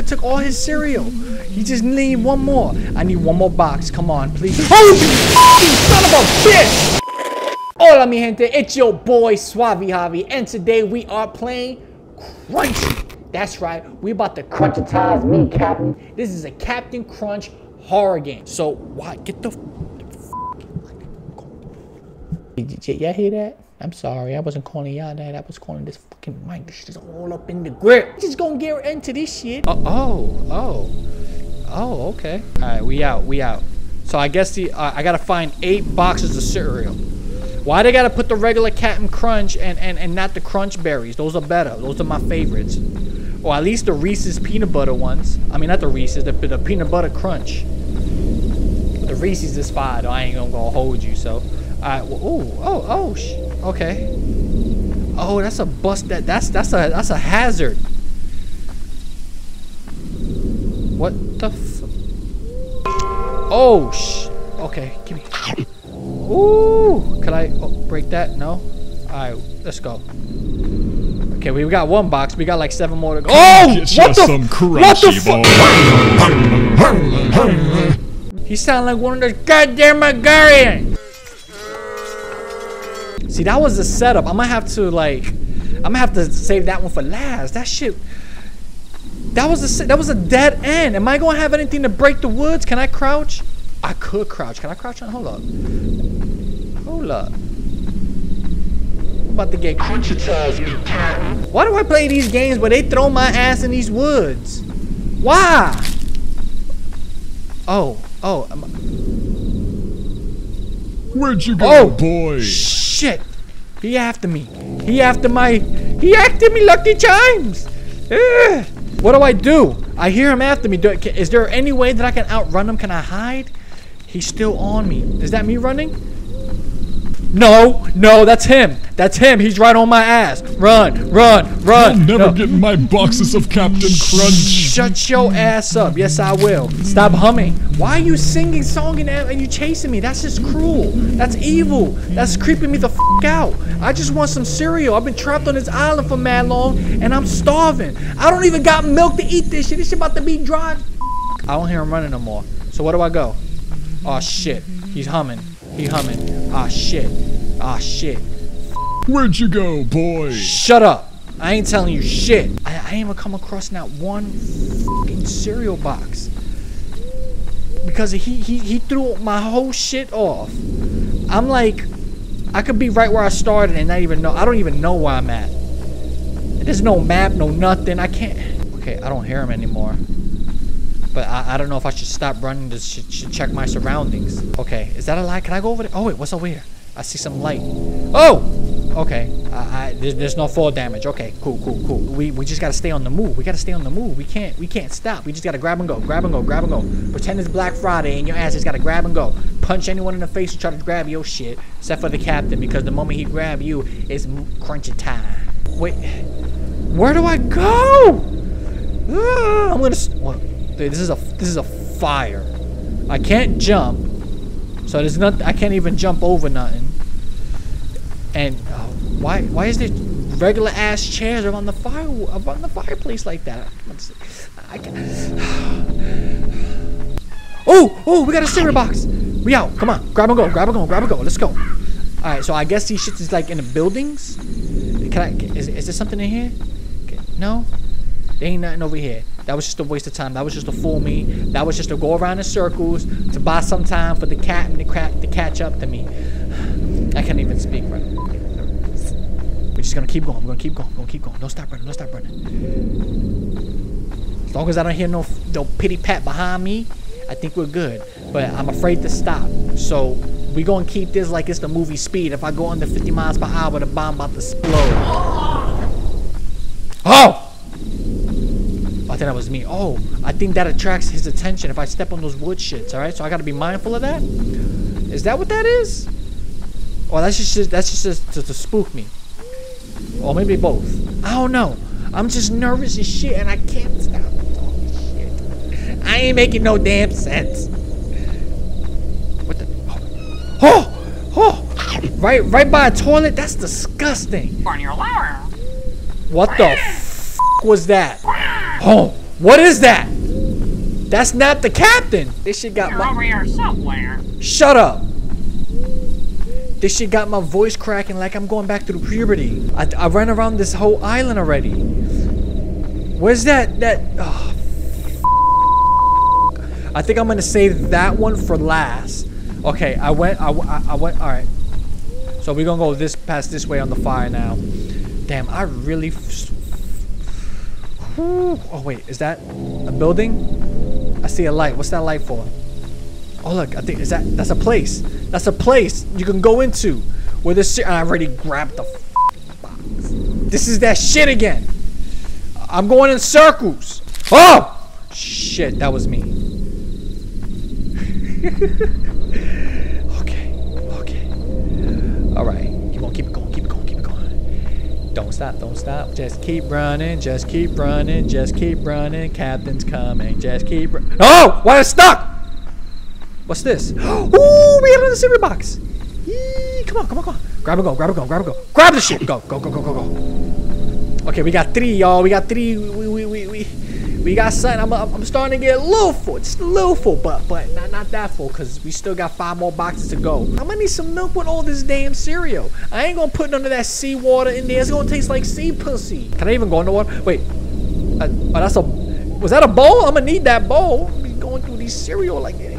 motherfucker took all his cereal. He just need one more. I need one more box. Come on, please. Oh, you son of a bitch! Hola, mi gente. It's your boy, Suave Javi. And today we are playing Crunchy. That's right. We about to crunchatize me, Captain. This is a Captain Crunch horror game. So, what? Get the... Did y'all hear that? I'm sorry, I wasn't calling y'all that. I was calling this fucking mic. This shit is all up in the grip. Just gonna get into this shit. Oh, oh, oh, oh, okay. All right, we out, we out. So I guess the uh, I gotta find eight boxes of cereal. Why they gotta put the regular Captain Crunch and, and, and not the Crunch Berries? Those are better. Those are my favorites. Or at least the Reese's peanut butter ones. I mean, not the Reese's, the, the peanut butter crunch. The Reese's is fine. I ain't gonna, hold you, so. Alright, well, oh, oh, oh, sh okay. Oh, that's a bust. That that's that's a that's a hazard. What the? F oh, sh. Okay, give me. Ooh, can I oh, break that? No. All right, let's go. Okay, we got one box. We got like seven more to go. Oh, Get what the? some what the? He sound like one of those goddamn Hungarians. See, that was the setup. I'm gonna have to like, I'm gonna have to save that one for last. That shit. That was a that was a dead end. Am I gonna have anything to break the woods? Can I crouch? I could crouch. Can I crouch on? Hold up. Hold up. I'm about to get crunchatized. Why do I play these games where they throw my ass in these woods? Why? Oh, oh. Where'd you go, Oh, boy? Shit! He after me. He after my. He after me, Lucky Charms. Ugh. What do I do? I hear him after me. Do, is there any way that I can outrun him? Can I hide? He's still on me. Is that me running? No, no, that's him. That's him. He's right on my ass. Run, run, run. I'll never No. get my boxes of Captain Crunch. Shut your ass up. Yes, I will. Stop humming. Why are you singing song and, and you chasing me? That's just cruel. That's evil. That's creeping me the f out. I just want some cereal. I've been trapped on this island for mad long and I'm starving. I don't even got milk to eat this shit. This shit about to be dry. I don't hear him running no more. So where do I go? Oh shit. He's humming. He humming. Ah shit. Ah shit. Where'd you go, boy? Shut up. I ain't telling you shit. I, I ain't even come across not one fucking cereal box. Because he, he, he threw my whole shit off. I'm like, I could be right where I started and not even know. I don't even know where I'm at. There's no map, no nothing. I can't. Okay, I don't hear him anymore. But I, I don't know if I should stop running to sh sh check my surroundings. Okay, is that a lie? Can I go over there? Oh, wait, what's over here? I see some light. Oh! Okay, I, I, there's, there's no fall damage. Okay, cool, cool, cool. We, we just gotta stay on the move. We gotta stay on the move. We can't we can't stop. We just gotta grab and go, grab and go, grab and go. Pretend it's Black Friday and your ass just gotta grab and go. Punch anyone in the face who try to grab your shit, except for the captain, because the moment he grab you, it's crunchy time. Wait, where do I go? Ah, I'm gonna. What? Dude, this is a this is a fire. I can't jump, so there's not. I can't even jump over nothing. And uh, why why is there regular ass chairs around the fire around the fireplace like that? I can Oh oh we got a cereal box. We out. Come on, grab and go, grab and go, grab and go. Let's go. All right, so I guess these shits is like in the buildings. Can I? Is, is there something in here? No, there ain't nothing over here. That was just a waste of time. That was just to fool me. That was just to go around in circles to buy some time for the cat and the crap to catch up to me. I can't even speak right. We're just gonna keep going. We're gonna keep going. We're gonna keep going. Don't stop running. Don't stop running. As long as I don't hear no no pity pat behind me, I think we're good. But I'm afraid to stop. So we gonna keep this like it's the movie Speed. If I go under 50 miles per hour, the bomb about to explode. Oh! I think that was me. Oh, I think that attracts his attention if I step on those wood shits. All right, so I gotta be mindful of that. Is that what that is? Or that's just that's just to, to spook me. Or maybe both. I don't know. I'm just nervous as shit and I can't stop talking shit. I ain't making no damn sense. What the? Oh, oh, oh. right, right by a toilet. That's disgusting. on your lower. What the f was that? Oh, What is that? That's not the captain. This shit got You're my. over here somewhere. Shut up. This shit got my voice cracking like I'm going back through puberty. I, I ran around this whole island already. Where's that? That. Oh, I think I'm gonna save that one for last. Okay, I went. I I went. All right. So we're gonna go this past this way on the fire now. Damn, I really. Whew. Oh wait, is that a building? I see a light. What's that light for? Oh look, I think is that that's a place. That's a place you can go into where this. I already grabbed the box. This is that shit again. I'm going in circles. Oh shit, that was me. stop, don't stop. Just keep running, just keep running, just keep running. Captain's coming, just keep. Run- oh, why it stuck? What's this? Ooh, we got another cereal box. Yee, come on, come on, come on. Grab it, go, grab it, go, grab it, go. Grab the shit. Go, go, go, go, go, go. Okay, we got three, y'all. We got three. We, got something. I'm, I'm starting to get a little full. Just a little full, but, but not, not that full, because we still got five more boxes to go. I'm gonna need some milk with all this damn cereal. I ain't gonna put none of that seawater in there. It's gonna taste like sea pussy. Can I even go the? Wait. Uh, oh, that's a. Was that a bowl? I'm gonna need that bowl. Be going through these cereal like it.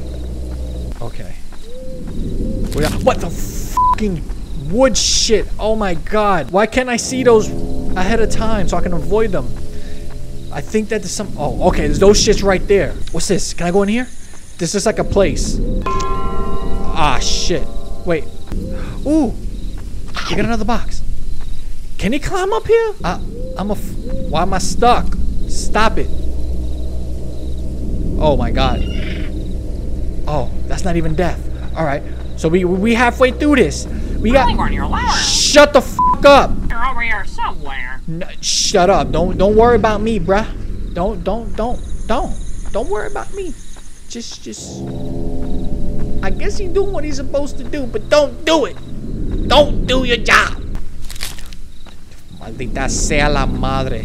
Okay. What the fucking wood shit? Oh my god. Why can't I see those ahead of time so I can avoid them? I think that there's some. Oh, okay. There's those shits right there. What's this? Can I go in here? This is like a place. Ah, shit. Wait. Ooh. We got another box. Can he climb up here? I, I'm a. Why am I stuck? Stop it. Oh my god. Oh, that's not even death. All right. So we we halfway through this. We got. Near Laura. Shut the fuck up. You're over here somewhere. No, shut up. Don't don't worry about me, bruh. Don't don't don't don't don't worry about me. Just just. I guess he's doing what he's supposed to do, but don't do it. Don't do your job. Maldita sea la madre.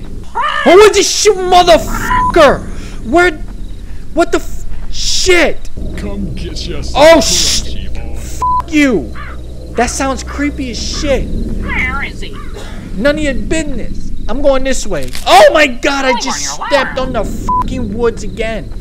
Who is this shit, motherfucker? Where? What the f- shit? Come get your Oh, crunchy boy. You. That sounds creepy as shit. Where is he? None of your business. I'm going this way. Oh my god, I just on stepped on the fucking woods again.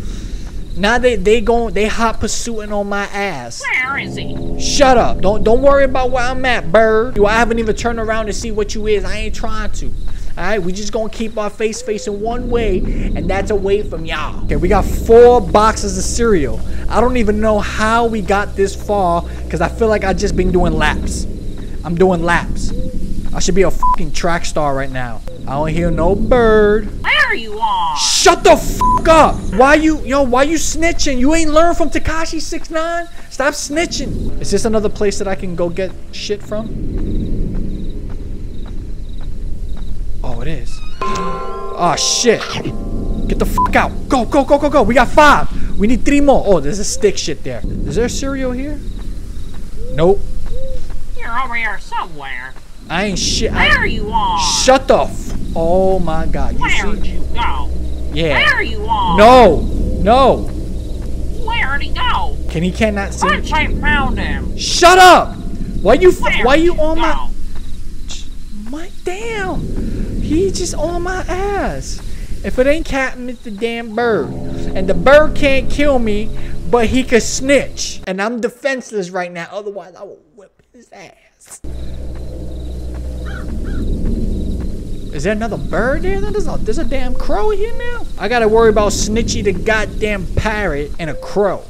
Now they they going they hot pursuing on my ass. Where is he? Shut up. Don't don't worry about where I'm at, bird. You I haven't even turned around to see what you is. I ain't trying to. Alright, we just gonna keep our face facing one way, and that's away from y'all. Okay, we got four boxes of cereal. I don't even know how we got this far, because I feel like I just been doing laps. I'm doing laps. I should be a fucking track star right now. I don't hear no bird. There you are. Shut the fuck up! Why you, yo, why you snitching? You ain't learned from Tekashi 69? Stop snitching. Is this another place that I can go get shit from? Oh, it is. Oh, shit. Get the fuck out. Go, go, go, go, go. We got five. We need three more. Oh, there's a stick shit there. Is there cereal here? Nope. You're over here somewhere. I ain't shit. I- There you are. Shut the f- Oh my god. You Where'd see? you go? Yeah. There you are. No. No. Where'd he go? Can he cannot see? Once I found him. Shut up! Why you why you on my my damn? He just on my ass. If it ain't Captain, it's the damn bird. And the bird can't kill me, but he could snitch. And I'm defenseless right now. Otherwise, I will whip his ass. Is there another bird there? There's a, there's a damn crow here now. I gotta worry about Snitchy the goddamn parrot and a crow.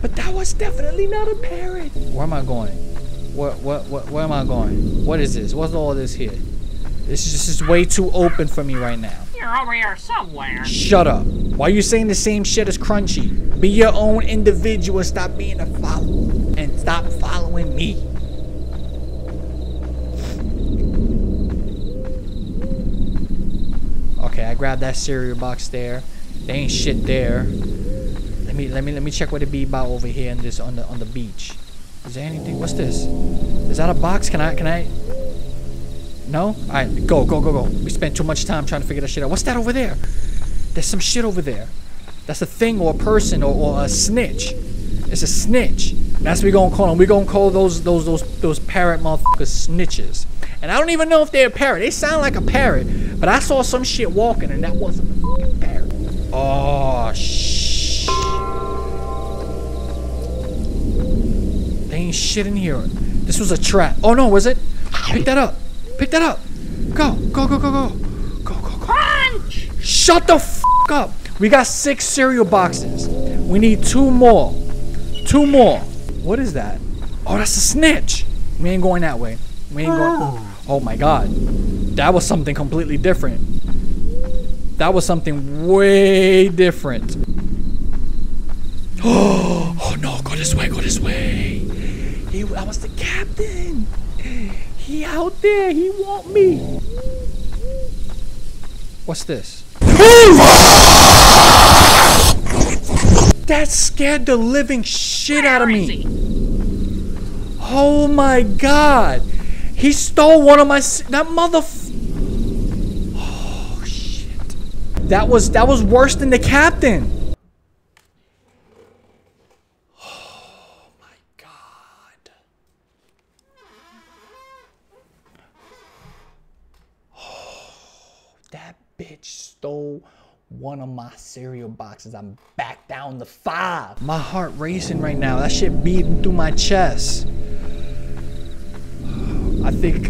But that was definitely not a parrot. Where am I going? What what what where am I going? What is this? What's all this here? This is just way too open for me right now. You're over here somewhere. Shut up. Why are you saying the same shit as Crunchy? Be your own individual and stop being a follower. And stop following me. Okay, I grabbed that cereal box there. There ain't shit there. Me let me let me check what it be about over here in this on the on the beach. Is there anything? What's this? Is that a box? Can I? Can I? No? Alright, go, go, go, go. We spent too much time trying to figure that shit out. What's that over there? There's some shit over there. That's a thing or a person or, or a snitch. It's a snitch. That's what we gonna call them. We gonna call those those those those parrot motherfuckers snitches. And I don't even know if they're a parrot. They sound like a parrot, but I saw some shit walking and that wasn't a parrot. Oh shh. Shit in here. This was a trap. Oh no, was it? Pick that up. Pick that up. Go, go, go, go, go. Go, go, go. Crunch! Shut the f up. We got six cereal boxes. We need two more. Two more. What is that? Oh, that's a snitch. We ain't going that way. We ain't going. Oh, oh my god. That was something completely different. That was something way different. Oh no, go this way, go this way. He, that was the captain. He out there, he want me. What's this? That scared the living shit out of me. Oh my god. He stole one of my that mother Oh shit. That was that was worse than the captain. Oh my god. Oh, that bitch stole one of my cereal boxes. I'm back down to five. My heart racing right now. That shit beating through my chest. I think.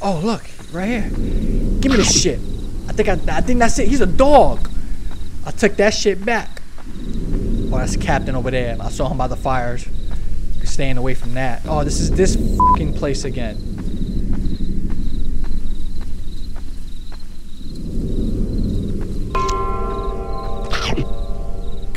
Oh look, right here. Give me this shit. I think I, I think that's it. He's a dog. I took that shit back. Oh, that's the captain over there. I saw him by the fires. Staying away from that. Oh, this is this fucking place again.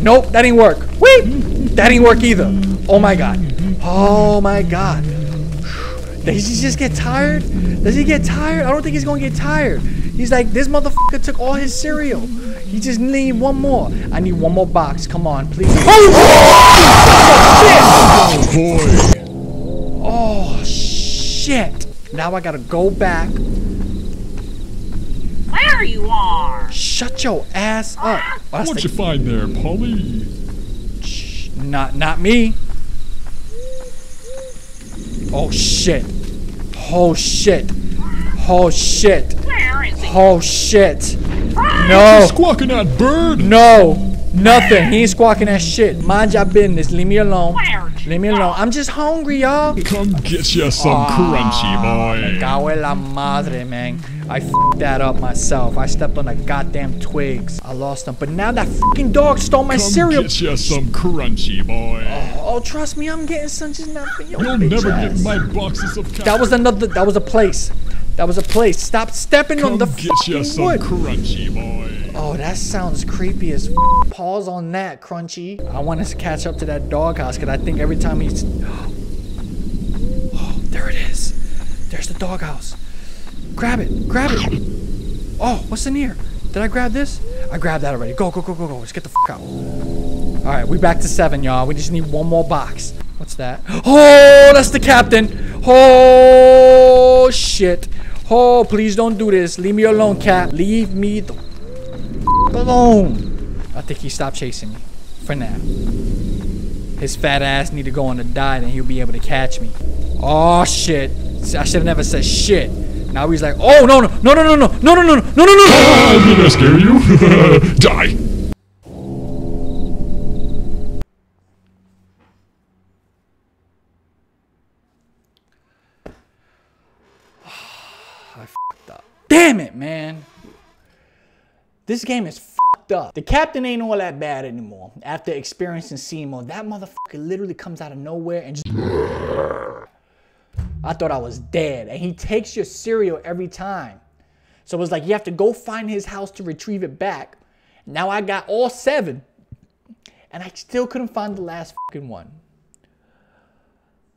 Nope, that didn't work. Wait, That didn't work either. Oh my god. Oh my god. Does he just get tired? Does he get tired? I don't think he's gonna get tired. He's like, this motherfucker took all his cereal. He just need one more. I need one more box. Come on, please. Oh, shit! Oh boy. Oh shit! Now I gotta go back. There you are! Shut your ass up. Oh, that's What'd you find there, Polly? Shh, Not not me. Oh shit. Oh shit. Oh shit. Where is he? Oh shit. Crunch! No. Squawking at bird. No. Nothing. He ain't squawking that shit. Mind your business. Leave me alone. Leave me alone. I'm just hungry, y'all. Come get you some Ah, crunchy, boy. Me Cago en la madre, man. I f***ed that up myself. I stepped on the goddamn twigs. I lost them. But now that fucking dog stole my Come cereal. get you some crunchy, boy. Oh, oh, trust me, I'm getting some. Just not for your You'll never ass. get my boxes of cat. That was another. That was a place. That was a place. Stop stepping Come on the get you some wood. crunchy, boy. Oh, that sounds creepy as. F- Pause on that, Crunchy. I want to catch up to that doghouse because I think every time he's. Oh, there it is. There's the doghouse. Grab it. Grab it. Oh, what's in here? Did I grab this? I grabbed that already. Go, go, go, go, go. Let's get the fuck out. All right, we back to seven, y'all. We just need one more box. What's that? Oh, that's the captain. Oh, shit. Oh, please don't do this. Leave me alone, cat. Leave me the alone. I think he stopped chasing me for now. His fat ass need to go on a diet and he'll be able to catch me. Oh, shit. I should have never said shit. Now he's like, oh, no, no, no, no, no, no, no, no, no, no, no, no, no. I'm gonna scare you. Die. Damn it, man. This game is fucked fucked up. The captain ain't all that bad anymore. After experiencing Seymour, that motherfucker literally comes out of nowhere and just. I thought I was dead. And he takes your cereal every time. So it was like you have to go find his house to retrieve it back. Now I got all seven. And I still couldn't find the last fucking one.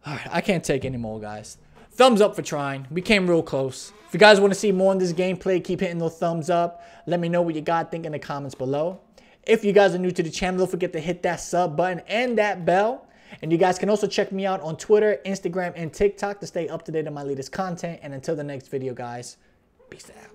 Alright, I can't take anymore, guys. Thumbs up for trying. We came real close. If you guys want to see more on this gameplay, keep hitting those thumbs up. Let me know what you got think in the comments below. If you guys are new to the channel, don't forget to hit that sub button and that bell. And you guys can also check me out on Twitter, Instagram, and TikTok to stay up to date on my latest content. And until the next video, guys, peace out.